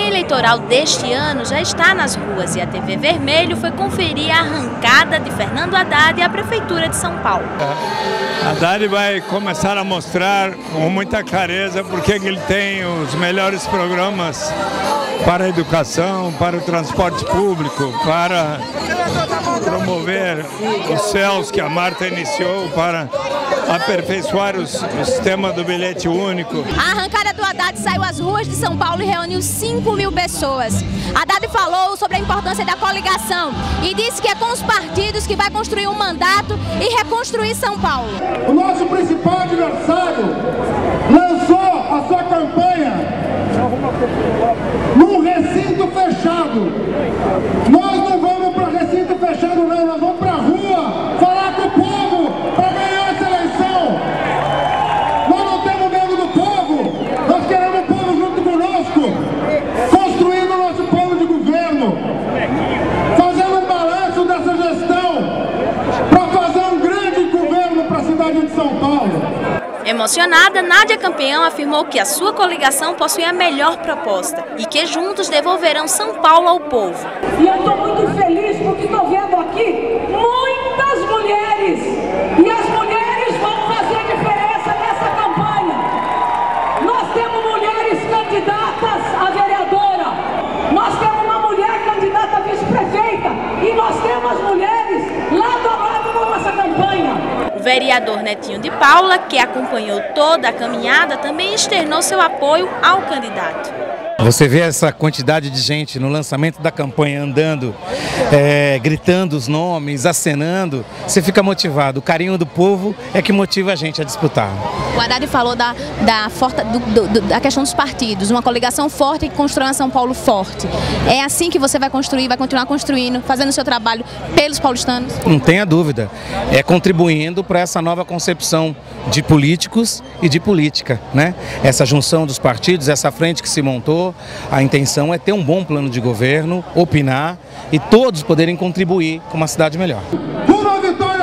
eleitoral deste ano já está nas ruas e a TV Vermelho foi conferir a arrancada de Fernando Haddad à Prefeitura de São Paulo. Haddad vai começar a mostrar com muita clareza porque ele tem os melhores programas para a educação, para o transporte público, para promover os céus que a Marta iniciou, para aperfeiçoar os, o sistema do bilhete único. A arrancada do Haddad saiu às ruas de São Paulo e reuniu 5 mil pessoas. Haddad falou sobre a importância da coligação e disse que é com os partidos que vai construir um mandato e reconstruir São Paulo. O nosso principal adversário lançou a sua campanha num recinto fechado. Nós não vamos para recinto fechado não, nós vamos para a rua falar com o povo para ganhar essa eleição. Nós não temos medo do povo, nós queremos o povo junto conosco, construindo o nosso plano de governo, fazendo um balanço dessa gestão para fazer um grande governo para a cidade de São Paulo. Emocionada, Nádia Campeão afirmou que a sua coligação possui a melhor proposta e que juntos devolverão São Paulo ao povo. E eu estou muito feliz vereador Netinho de Paula, que acompanhou toda a caminhada, também externou seu apoio ao candidato. Você vê essa quantidade de gente no lançamento da campanha andando, é, gritando os nomes, acenando, você fica motivado. O carinho do povo é que motiva a gente a disputar. O Haddad falou da, da, forta, do, do, da questão dos partidos, uma coligação forte que constrói uma São Paulo forte. É assim que você vai construir, vai continuar construindo, fazendo o seu trabalho pelos paulistanos? Não tenha dúvida. É contribuindo para essa nova concepção de políticos e de política. Né? Essa junção dos partidos, essa frente que se montou, a intenção é ter um bom plano de governo, opinar e todos poderem contribuir com uma cidade melhor. Uma vitória!